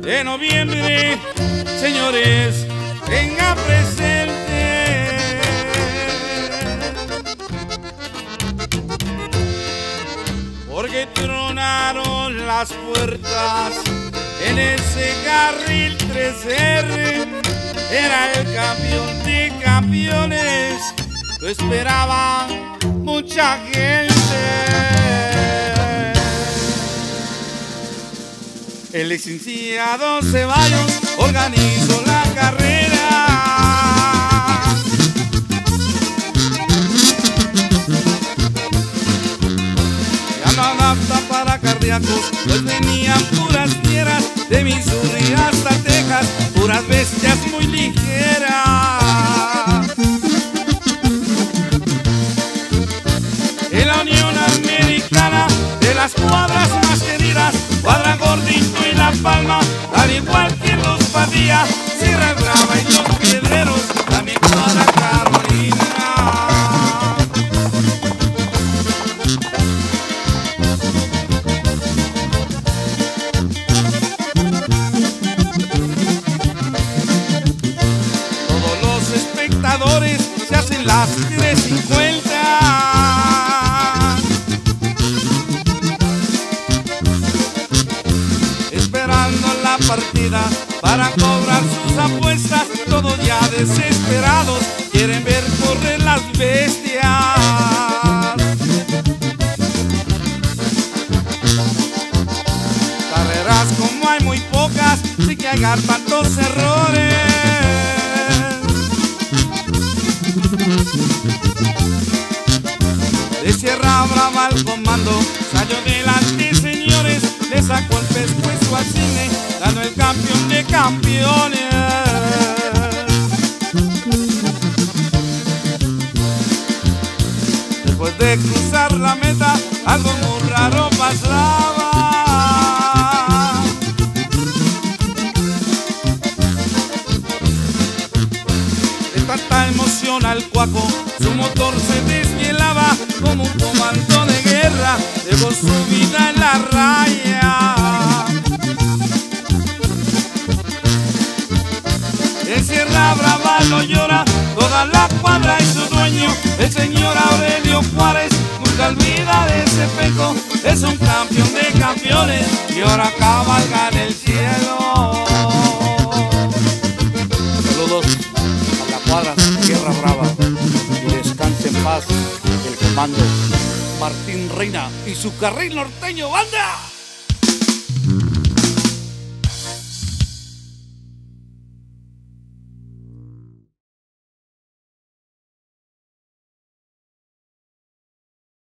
de noviembre, señores, tenga presente. Porque tronaron las puertas en ese carril 3R. Era el campeón de campeones, lo esperaba mucha gente. El licenciado Ceballos organizó la carrera. Ya no adapta para cardíacos, pues venían puras fieras de Missouri hasta Texas, puras bestias muy ligeras. En la Unión Americana de las cuadras palma, al igual que los Padilla, Sierra Brava y los Piedreros, también cuadra Carolina. Todos los espectadores se hacen las 350. Partida para cobrar sus apuestas, todos ya desesperados quieren ver correr las bestias. Carreras como hay muy pocas, sí que hay tantos errores. De Sierra Brava al comando, salió delante señores, le sacó el pescuezo al cine, ganó el campeón de campeones. Después de cruzar la meta, algo muy raro pasaba. Tanta emoción al cuaco, su motor se desvielaba como un comando de guerra, dejó su vida en la raya. En Sierra Brava lo llora toda la cuadra y su dueño, el señor Aurelio Juárez, nunca olvida de ese peco, es un campeón de campeones y ahora cabalga el comando Martín Reina y su carril norteño banda.